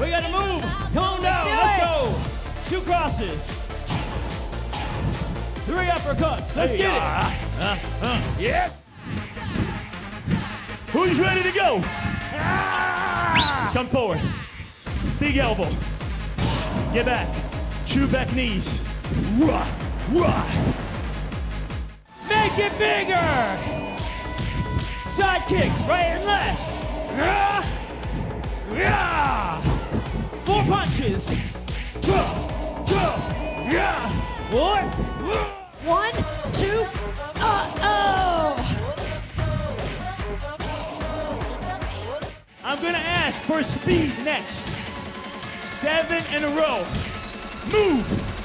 We gotta move. Come on down. do Let's go. Two crosses. Three uppercuts. Let's get it. Uh, uh, yeah. Who's ready to go? Come forward. Big elbow. Get back. True back knees. Rah, rah. Make it bigger. Side kick, right and left. Rah. Punches. Rah. One. One, two, uh oh. I'm gonna ask for speed next. Seven in a row. Move.